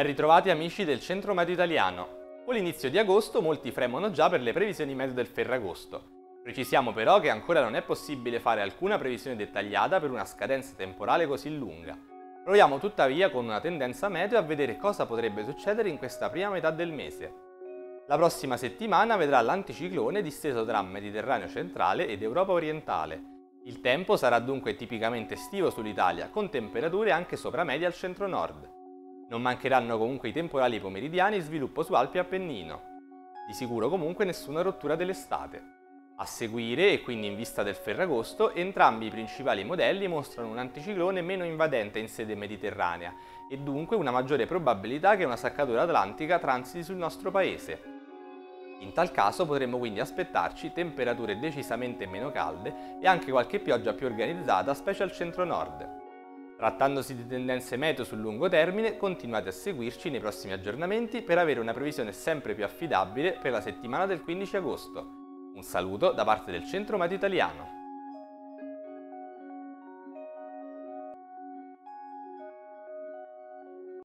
Ben ritrovati amici del Centro Medio Italiano. Con l'inizio di agosto molti fremono già per le previsioni meteo del Ferragosto. Precisiamo però che ancora non è possibile fare alcuna previsione dettagliata per una scadenza temporale così lunga. Proviamo tuttavia con una tendenza meteo a vedere cosa potrebbe succedere in questa prima metà del mese. La prossima settimana vedrà l'anticiclone disteso tra Mediterraneo centrale ed Europa orientale. Il tempo sarà dunque tipicamente estivo sull'Italia, con temperature anche sopra media al centro-nord. Non mancheranno comunque i temporali pomeridiani sviluppo su Alpi e Appennino. Di sicuro comunque nessuna rottura dell'estate. A seguire, e quindi in vista del Ferragosto, entrambi i principali modelli mostrano un anticiclone meno invadente in sede mediterranea e dunque una maggiore probabilità che una saccatura atlantica transiti sul nostro paese. In tal caso potremmo quindi aspettarci temperature decisamente meno calde e anche qualche pioggia più organizzata, specie al centro-nord. Trattandosi di tendenze meteo sul lungo termine, continuate a seguirci nei prossimi aggiornamenti per avere una previsione sempre più affidabile per la settimana del 15 agosto. Un saluto da parte del Centro Meteo Italiano.